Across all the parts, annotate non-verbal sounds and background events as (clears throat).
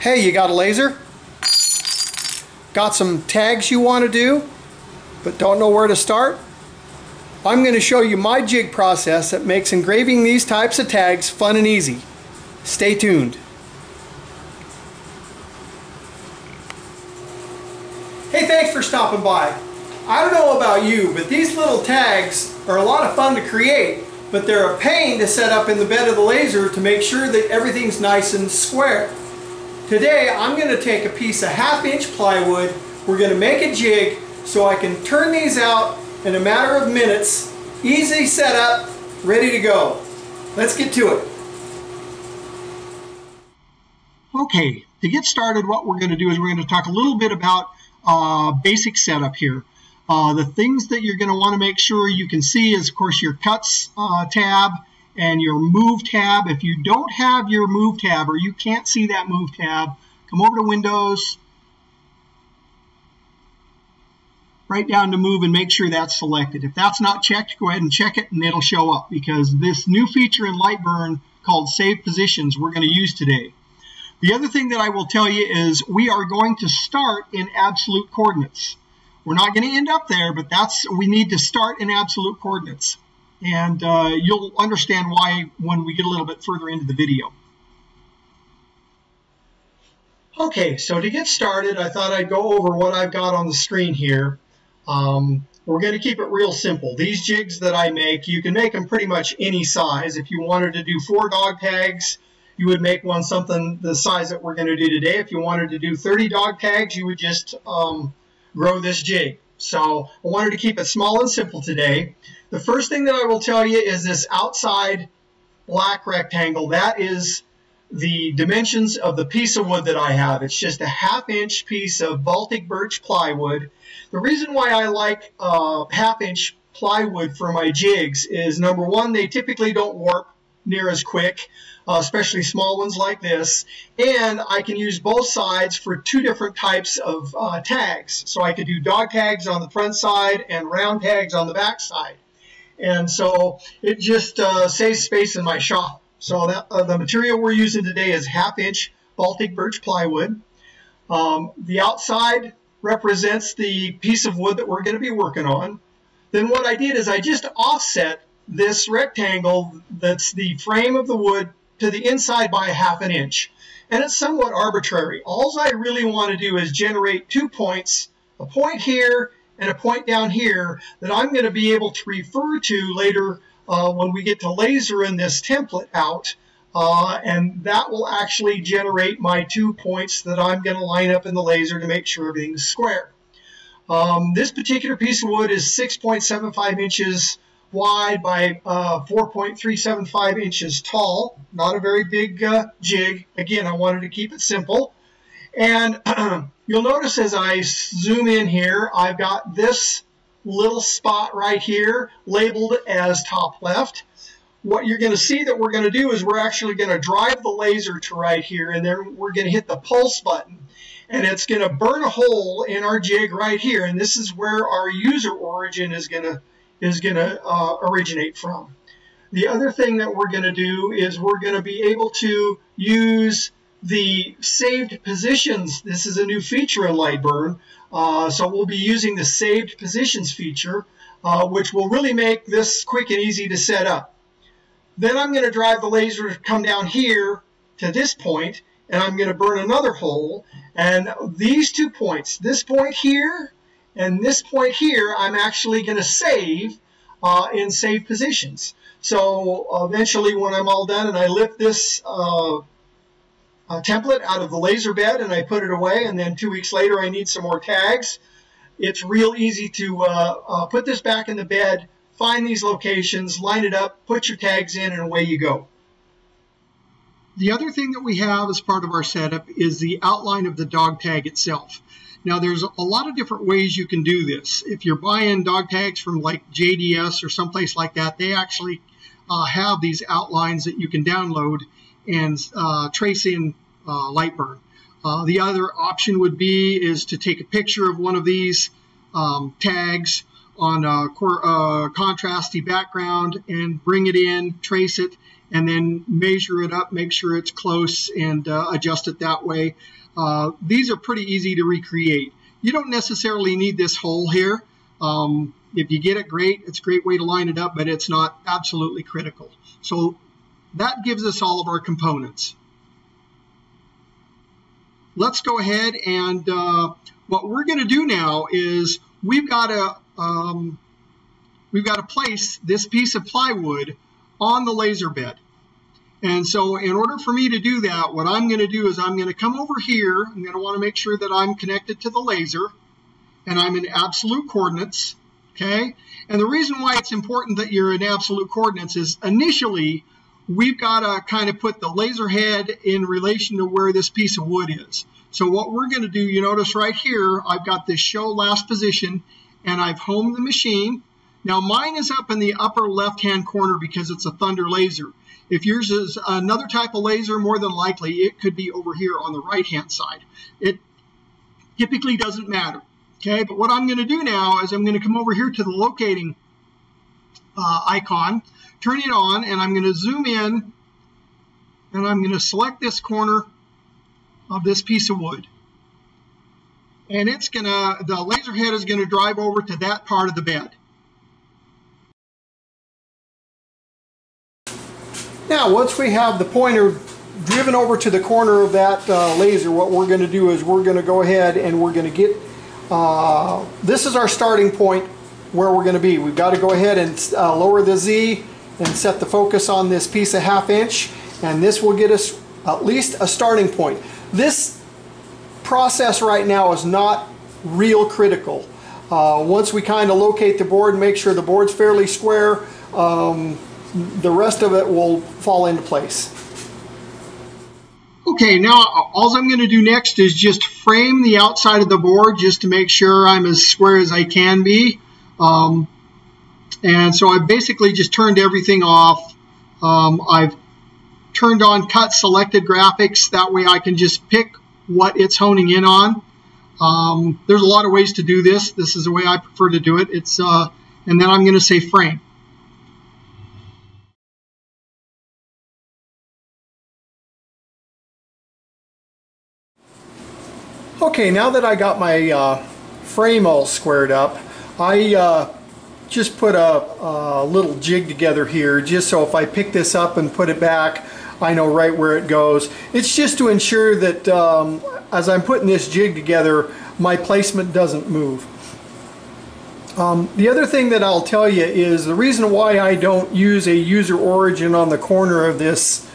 Hey, you got a laser? Got some tags you want to do, but don't know where to start? I'm going to show you my jig process that makes engraving these types of tags fun and easy. Stay tuned. Hey, thanks for stopping by. I don't know about you, but these little tags are a lot of fun to create, but they're a pain to set up in the bed of the laser to make sure that everything's nice and square. Today I'm going to take a piece of half inch plywood, we're going to make a jig so I can turn these out in a matter of minutes, easy setup, ready to go. Let's get to it. Okay, to get started what we're going to do is we're going to talk a little bit about uh, basic setup here. Uh, the things that you're going to want to make sure you can see is of course your cuts uh, tab, and your move tab. If you don't have your move tab or you can't see that move tab, come over to Windows, right down to move and make sure that's selected. If that's not checked, go ahead and check it and it'll show up because this new feature in LightBurn called Save Positions we're going to use today. The other thing that I will tell you is we are going to start in absolute coordinates. We're not going to end up there, but that's we need to start in absolute coordinates and uh, you'll understand why when we get a little bit further into the video. Okay, so to get started, I thought I'd go over what I've got on the screen here. Um, we're going to keep it real simple. These jigs that I make, you can make them pretty much any size. If you wanted to do four dog tags, you would make one something the size that we're going to do today. If you wanted to do 30 dog tags, you would just um, grow this jig. So I wanted to keep it small and simple today. The first thing that I will tell you is this outside black rectangle. That is the dimensions of the piece of wood that I have. It's just a half inch piece of Baltic birch plywood. The reason why I like uh, half inch plywood for my jigs is number one, they typically don't warp near as quick, uh, especially small ones like this. And I can use both sides for two different types of uh, tags. So I could do dog tags on the front side and round tags on the back side. And so it just uh, saves space in my shop. So that, uh, the material we're using today is half inch Baltic birch plywood. Um, the outside represents the piece of wood that we're going to be working on. Then what I did is I just offset this rectangle that's the frame of the wood to the inside by a half an inch. And it's somewhat arbitrary. All I really want to do is generate two points, a point here and a point down here that I'm going to be able to refer to later uh, when we get to laser in this template out. Uh, and that will actually generate my two points that I'm going to line up in the laser to make sure everything's square. Um, this particular piece of wood is 6.75 inches wide by uh, 4.375 inches tall. Not a very big uh, jig. Again, I wanted to keep it simple. And (clears throat) you'll notice as I zoom in here, I've got this little spot right here labeled as top left. What you're going to see that we're going to do is we're actually going to drive the laser to right here and then we're going to hit the pulse button and it's going to burn a hole in our jig right here and this is where our user origin is going to is going to uh, originate from. The other thing that we're going to do is we're going to be able to use the saved positions. This is a new feature in LightBurn. Uh, so we'll be using the saved positions feature, uh, which will really make this quick and easy to set up. Then I'm going to drive the laser to come down here to this point, and I'm going to burn another hole. And these two points, this point here and this point here, I'm actually going to save uh, in save positions. So eventually when I'm all done and I lift this template out of the laser bed and I put it away and then two weeks later I need some more tags. It's real easy to uh, uh, put this back in the bed, find these locations, line it up, put your tags in and away you go. The other thing that we have as part of our setup is the outline of the dog tag itself. Now there's a lot of different ways you can do this. If you're buying dog tags from like JDS or someplace like that, they actually uh, have these outlines that you can download and uh, trace in uh, LightBurn. Uh, the other option would be is to take a picture of one of these um, tags on a uh, contrasty background and bring it in, trace it, and then measure it up, make sure it's close, and uh, adjust it that way. Uh, these are pretty easy to recreate. You don't necessarily need this hole here. Um, if you get it, great. It's a great way to line it up, but it's not absolutely critical. So that gives us all of our components. Let's go ahead and uh, what we're going to do now is we've got to um, we've got to place this piece of plywood on the laser bed. And so in order for me to do that, what I'm going to do is I'm going to come over here. I'm going to want to make sure that I'm connected to the laser and I'm in absolute coordinates. Okay. And the reason why it's important that you're in absolute coordinates is initially we've got to kind of put the laser head in relation to where this piece of wood is. So what we're going to do, you notice right here, I've got this show last position and I've homed the machine. Now mine is up in the upper left-hand corner because it's a Thunder laser. If yours is another type of laser, more than likely it could be over here on the right-hand side. It typically doesn't matter. Okay, but what I'm going to do now is I'm going to come over here to the locating uh, icon, turn it on, and I'm going to zoom in, and I'm going to select this corner of this piece of wood. And it's going to, the laser head is going to drive over to that part of the bed. Now, once we have the pointer driven over to the corner of that uh, laser, what we're going to do is we're going to go ahead and we're going to get uh, this is our starting point where we're going to be. We've got to go ahead and uh, lower the Z and set the focus on this piece of half inch and this will get us at least a starting point. This process right now is not real critical. Uh, once we kind of locate the board and make sure the board's fairly square, um, the rest of it will fall into place. Okay, now all I'm going to do next is just frame the outside of the board just to make sure I'm as square as I can be. Um, and so I basically just turned everything off. Um, I've turned on cut selected graphics. That way I can just pick what it's honing in on. Um, there's a lot of ways to do this. This is the way I prefer to do it. It's uh, And then I'm going to say frame. Okay, now that I got my uh, frame all squared up, I uh, just put a, a, little jig together here just so if I pick this up and put it back, I know right where it goes. It's just to ensure that um, as I'm putting this jig together, my placement doesn't move. Um, the other thing that I'll tell you is the reason why I don't use a user origin on the corner of this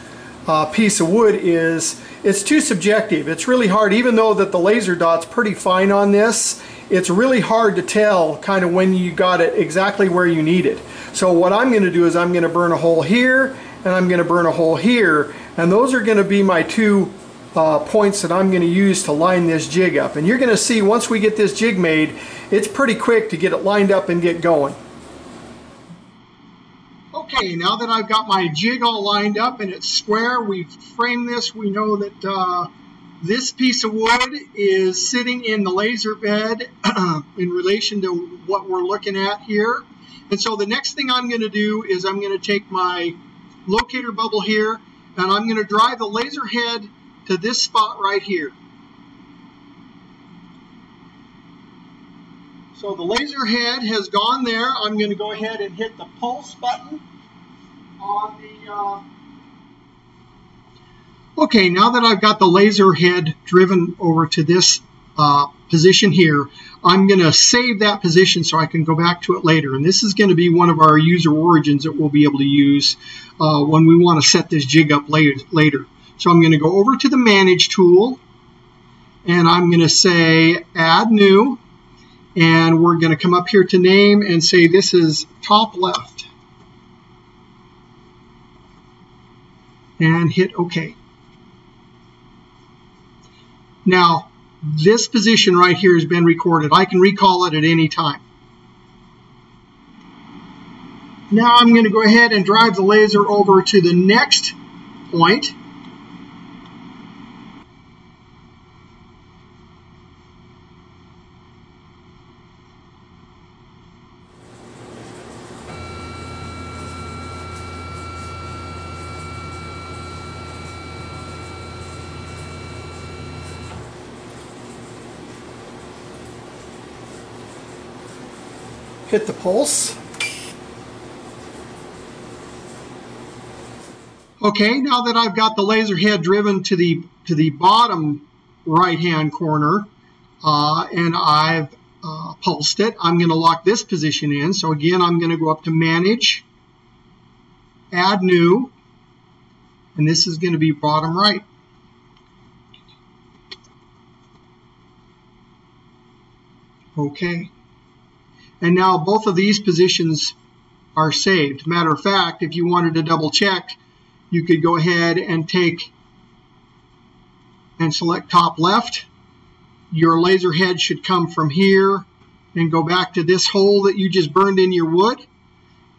uh, piece of wood is it's too subjective. It's really hard, even though that the laser dot's pretty fine on this, it's really hard to tell kind of when you got it exactly where you need it. So what I'm going to do is I'm going to burn a hole here and I'm going to burn a hole here and those are going to be my two uh, points that I'm going to use to line this jig up. And you're going to see once we get this jig made, it's pretty quick to get it lined up and get going. Okay, now that I've got my jig all lined up and it's square, we've framed this, we know that uh, this piece of wood is sitting in the laser bed (clears throat) in relation to what we're looking at here. And so the next thing I'm going to do is I'm going to take my locator bubble here and I'm going to drive the laser head to this spot right here. So the laser head has gone there. I'm going to go ahead and hit the pulse button on the... Uh... Okay, now that I've got the laser head driven over to this uh, position here, I'm going to save that position so I can go back to it later. And this is going to be one of our user origins that we'll be able to use uh, when we want to set this jig up later. So I'm going to go over to the Manage tool, and I'm going to say Add New, and we're going to come up here to Name and say this is top left. and hit OK. Now, this position right here has been recorded. I can recall it at any time. Now I'm going to go ahead and drive the laser over to the next point hit the pulse. Okay, now that I've got the laser head driven to the to the bottom right hand corner uh, and I've uh, pulsed it, I'm going to lock this position in. So again, I'm going to go up to Manage, Add New, and this is going to be bottom right. Okay. And now both of these positions are saved. Matter of fact, if you wanted to double check, you could go ahead and take and select top left. Your laser head should come from here and go back to this hole that you just burned in your wood.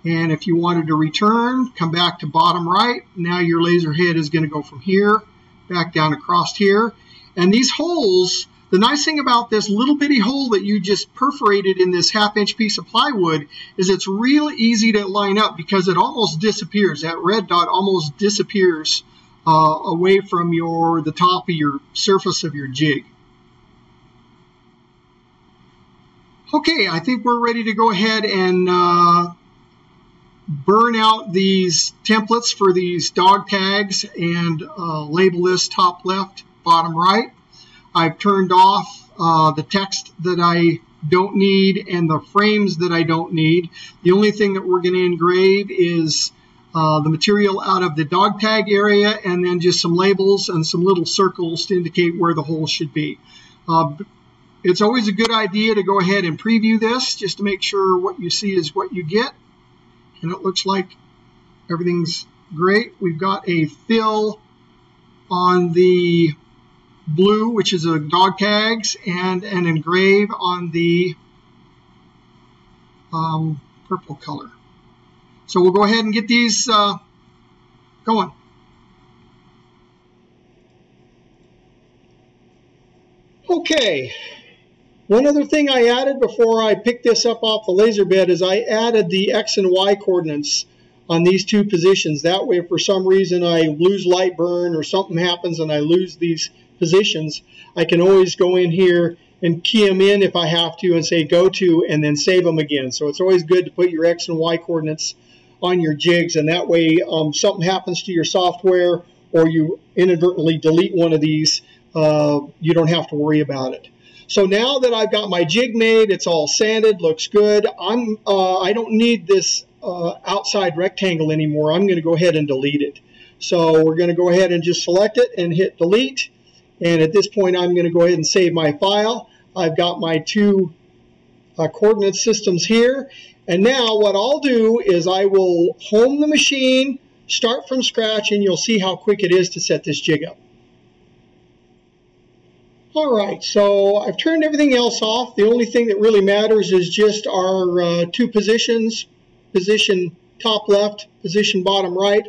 And if you wanted to return, come back to bottom right. Now your laser head is going to go from here back down across here. And these holes the nice thing about this little bitty hole that you just perforated in this half inch piece of plywood is it's real easy to line up because it almost disappears. That red dot almost disappears uh, away from your the top of your surface of your jig. Okay, I think we're ready to go ahead and uh, burn out these templates for these dog tags and uh, label this top left, bottom right. I've turned off uh, the text that I don't need and the frames that I don't need. The only thing that we're going to engrave is uh, the material out of the dog tag area and then just some labels and some little circles to indicate where the hole should be. Uh, it's always a good idea to go ahead and preview this just to make sure what you see is what you get. And it looks like everything's great. We've got a fill on the blue, which is a dog tags, and an engrave on the um, purple color. So we'll go ahead and get these uh, going. Okay, one other thing I added before I picked this up off the laser bed is I added the X and Y coordinates on these two positions. That way, if for some reason I lose LightBurn or something happens and I lose these positions, I can always go in here and key them in if I have to and say go to and then save them again. So it's always good to put your X and Y coordinates on your jigs and that way um, something happens to your software or you inadvertently delete one of these, uh, you don't have to worry about it. So now that I've got my jig made, it's all sanded, looks good. I'm, uh, I don't need this uh, outside rectangle anymore. I'm going to go ahead and delete it. So we're going to go ahead and just select it and hit delete. And at this point, I'm going to go ahead and save my file. I've got my two uh, coordinate systems here. And now what I'll do is I will home the machine, start from scratch, and you'll see how quick it is to set this jig up. All right, so I've turned everything else off. The only thing that really matters is just our uh, two positions, position top left, position bottom right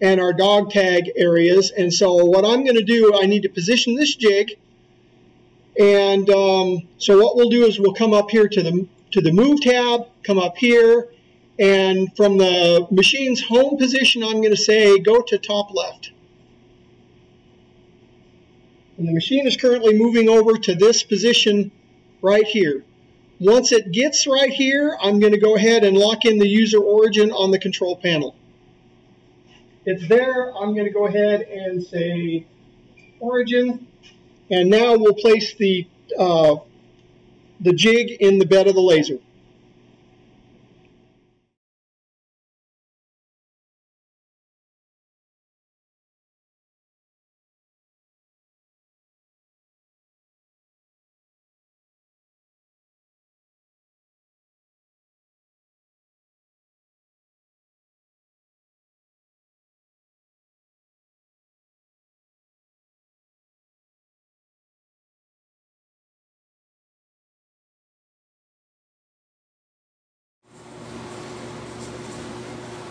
and our dog tag areas. And so what I'm going to do, I need to position this jig. And um, so what we'll do is we'll come up here to the, to the Move tab, come up here, and from the machine's home position, I'm going to say go to top left. And the machine is currently moving over to this position right here. Once it gets right here, I'm going to go ahead and lock in the user origin on the control panel. It's there. I'm going to go ahead and say origin. And now we'll place the, uh, the jig in the bed of the laser.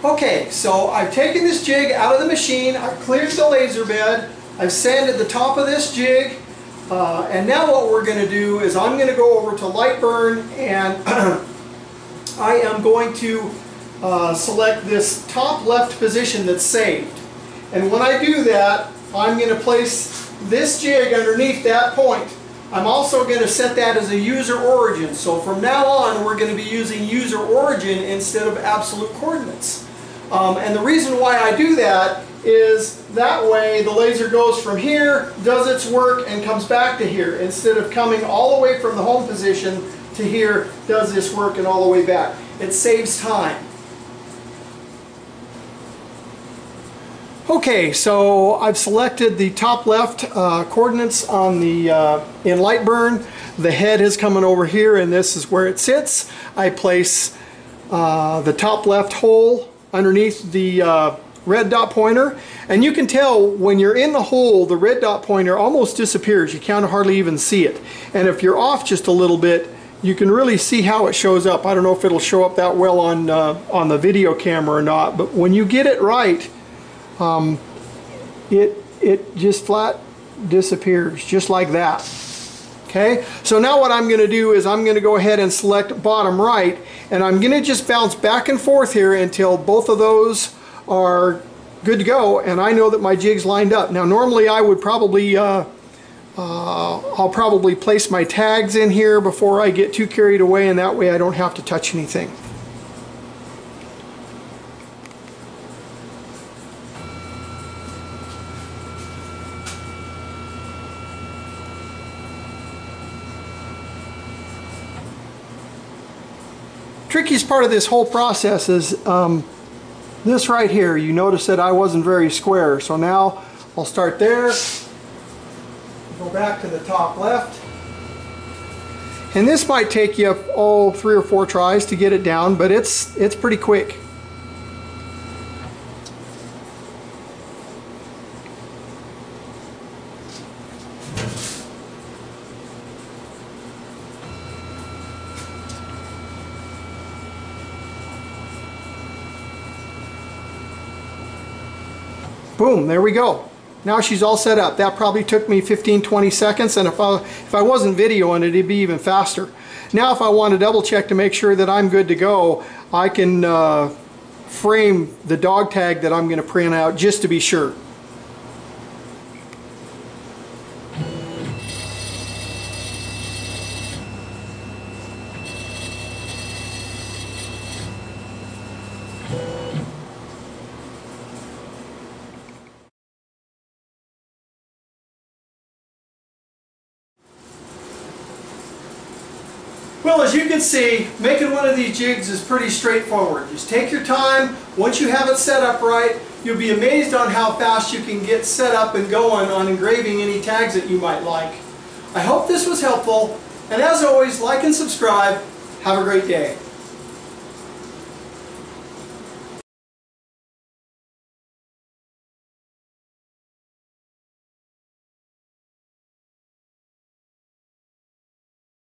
Okay, so I've taken this jig out of the machine, I've cleared the laser bed, I've sanded the top of this jig, uh, and now what we're going to do is I'm going to go over to LightBurn and (clears throat) I am going to uh, select this top left position that's saved. And when I do that, I'm going to place this jig underneath that point I'm also going to set that as a user origin. So from now on, we're going to be using user origin instead of absolute coordinates. Um, and the reason why I do that is that way the laser goes from here, does its work, and comes back to here instead of coming all the way from the home position to here, does this work, and all the way back. It saves time. Okay, so I've selected the top left uh, coordinates on the uh, in LightBurn. The head is coming over here and this is where it sits. I place uh, the top left hole underneath the uh, red dot pointer and you can tell when you're in the hole the red dot pointer almost disappears. You can't hardly even see it. And if you're off just a little bit you can really see how it shows up. I don't know if it'll show up that well on, uh, on the video camera or not but when you get it right um, it, it just flat disappears just like that. Okay, so now what I'm going to do is I'm going to go ahead and select bottom right and I'm going to just bounce back and forth here until both of those are good to go and I know that my jig's lined up. Now normally I would probably, uh, uh, I'll probably place my tags in here before I get too carried away and that way I don't have to touch anything. Trickiest part of this whole process is um, this right here. You notice that I wasn't very square. So now I'll start there, go back to the top left. And this might take you, oh, three or four tries to get it down, but it's, it's pretty quick. Boom, there we go. Now she's all set up. That probably took me 15, 20 seconds, and if I, if I wasn't videoing it, it'd be even faster. Now if I want to double check to make sure that I'm good to go, I can uh, frame the dog tag that I'm going to print out just to be sure. Well, as you can see, making one of these jigs is pretty straightforward. Just take your time. Once you have it set up right, you'll be amazed on how fast you can get set up and going on engraving any tags that you might like. I hope this was helpful, and as always, like and subscribe. Have a great day.